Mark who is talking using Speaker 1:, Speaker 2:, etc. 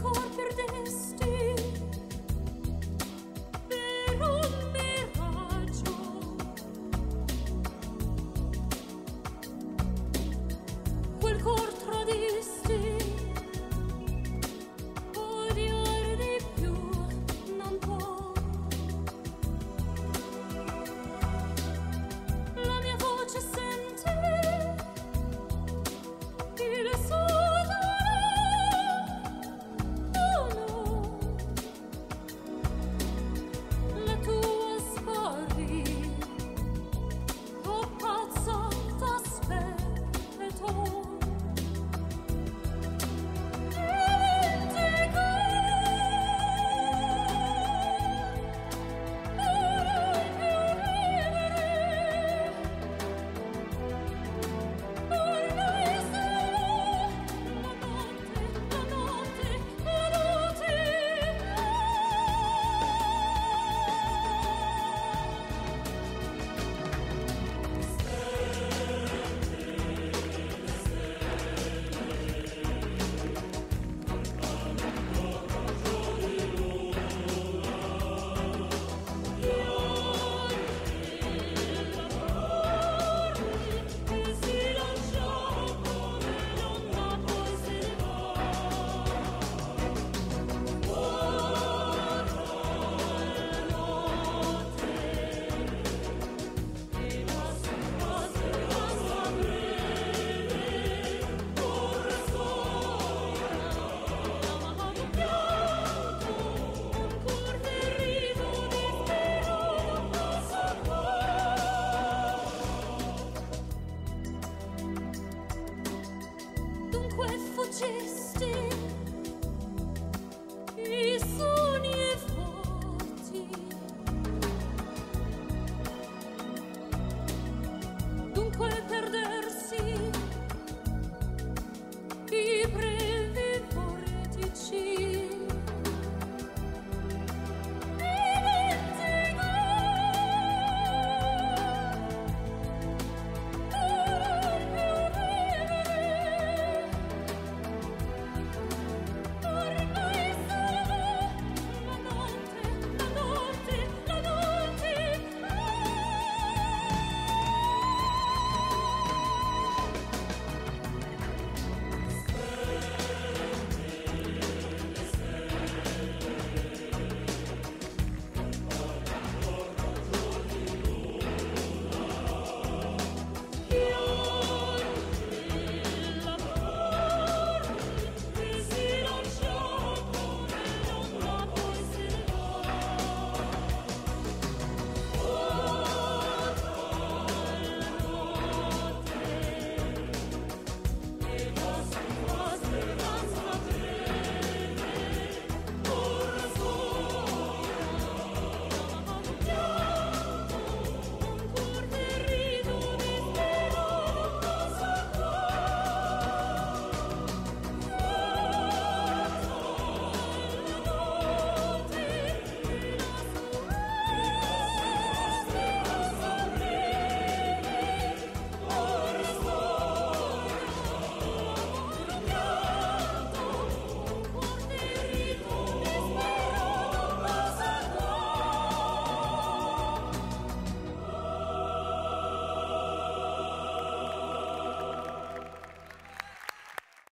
Speaker 1: cool.